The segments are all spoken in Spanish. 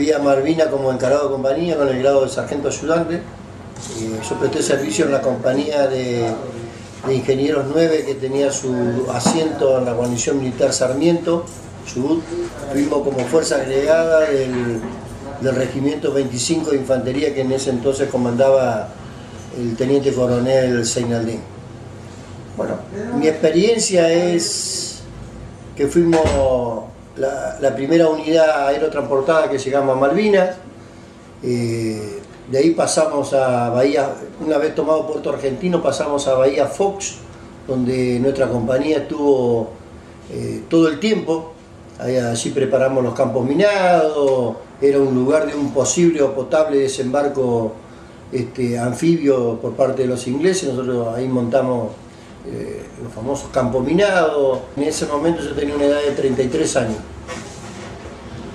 fui a Malvina como encargado de compañía con el grado de sargento ayudante. Eh, yo presté servicio en la compañía de, Ingenieros 9 que tenía su asiento en la guarnición militar Sarmiento. Fuimos como fuerza agregada del, regimiento 25 de infantería que en ese entonces comandaba el teniente coronel Seinaldín. Bueno, mi experiencia es que fuimos la, primera unidad aerotransportada que llegamos a Malvinas. Eh, de ahí pasamos a Bahía, una vez tomado Puerto Argentino, pasamos a Bahía Fox, donde nuestra compañía estuvo eh, todo el tiempo. allí preparamos los campos minados, era un lugar de un posible o potable desembarco este, anfibio por parte de los ingleses. Nosotros ahí montamos eh, los famosos campos minados. En ese momento yo tenía una edad de 33 años.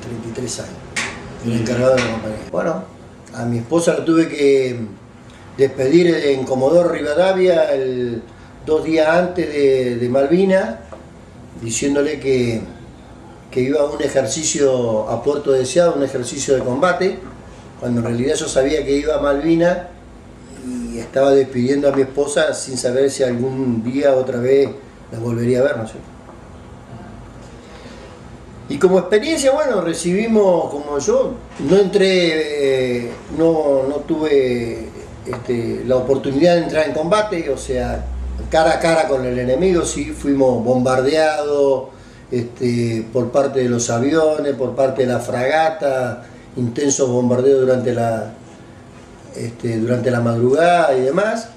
33 años. El encargado de la compañía. Bueno, a mi esposa la tuve que despedir en Comodoro Rivadavia el, dos días antes de, de Malvina, diciéndole que, que iba a un ejercicio a Puerto Deseado, un ejercicio de combate, cuando en realidad yo sabía que iba a Malvina estaba despidiendo a mi esposa sin saber si algún día otra vez la volvería a ver, ¿no sé. Y como experiencia, bueno, recibimos, como yo, no entré, eh, no, no, tuve este, la oportunidad de entrar en combate, o sea, cara a cara con el enemigo, sí, fuimos bombardeados este, por parte de los aviones, por parte de la fragata, intensos bombardeos durante la, este, durante la madrugada y demás.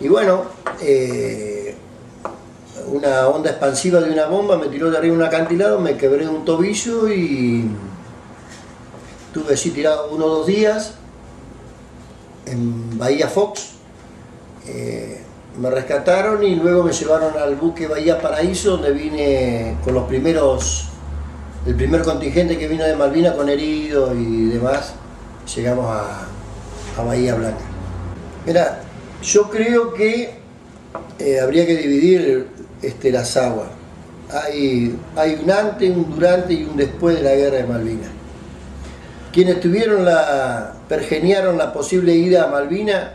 Y bueno, eh, una onda expansiva de una bomba me tiró de arriba un acantilado, me quebré un tobillo y estuve así tirado uno o dos días en Bahía Fox. Eh, me rescataron y luego me llevaron al buque Bahía Paraíso, donde vine con los primeros, el primer contingente que vino de Malvina con heridos y demás. Llegamos a, a Bahía Blanca. Mira, yo creo que eh, habría que dividir este, las aguas. Hay, un antes, un durante y un después de la guerra de Malvinas. Quienes tuvieron la, pergeniaron la posible ida a Malvinas,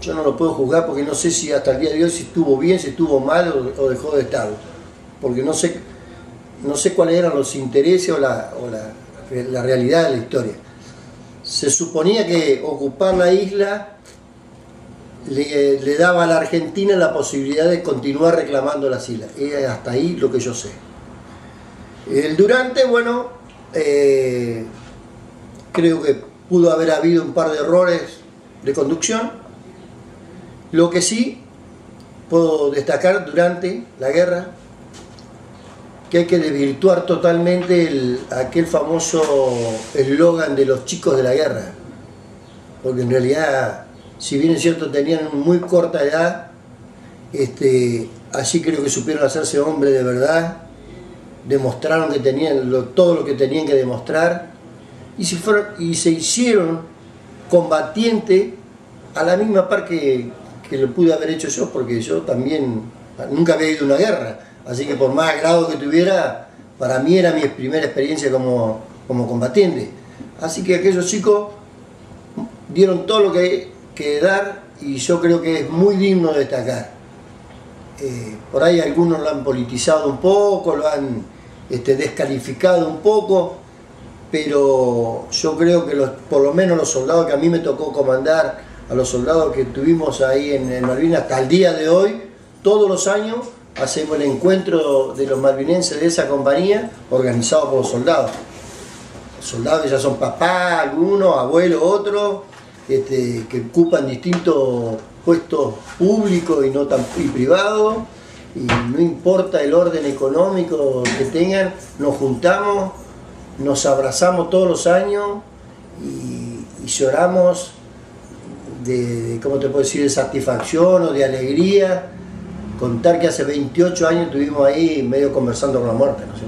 yo no lo puedo juzgar porque no sé si hasta el día de hoy si estuvo bien, si estuvo mal o, dejó de estar. Porque no sé, no sé cuáles eran los intereses o la realidad de la historia se suponía que ocupar la isla le, daba a la Argentina la posibilidad de continuar reclamando las islas. Y hasta ahí lo que yo sé. El Durante, bueno, eh, creo que pudo haber habido un par de errores de conducción. Lo que sí puedo destacar durante la guerra que hay que desvirtuar totalmente aquel famoso eslogan de los chicos de la guerra. Porque en realidad, si bien es cierto, tenían muy corta edad, este, allí creo que supieron hacerse hombres de verdad, demostraron que tenían todo lo que tenían que demostrar y se, fueron, y se hicieron combatientes a la misma par que, que lo pude haber hecho yo, porque yo también nunca había ido a una guerra Así que por más grado que tuviera, para mí era mi primera experiencia como, combatiente. Así que aquellos chicos dieron todo lo que que dar y yo creo que es muy digno de destacar. Eh, por ahí algunos lo han politizado un poco, lo han este, descalificado un poco, pero yo creo que los, por lo menos los soldados que a mí me tocó comandar, a los soldados que tuvimos ahí en, en Malvinas hasta el día de hoy, todos los años hacemos el encuentro de los malvinenses de esa compañía organizado por soldados. Soldados que ya son papás, algunos, abuelos, otros, este, que ocupan distintos puestos públicos y no y privados, y no importa el orden económico que tengan, nos juntamos, nos abrazamos todos los años y, lloramos de, ¿cómo te puedo decir?, de satisfacción o de alegría contar que hace 28 años estuvimos ahí medio conversando con la muerte, ¿no sé?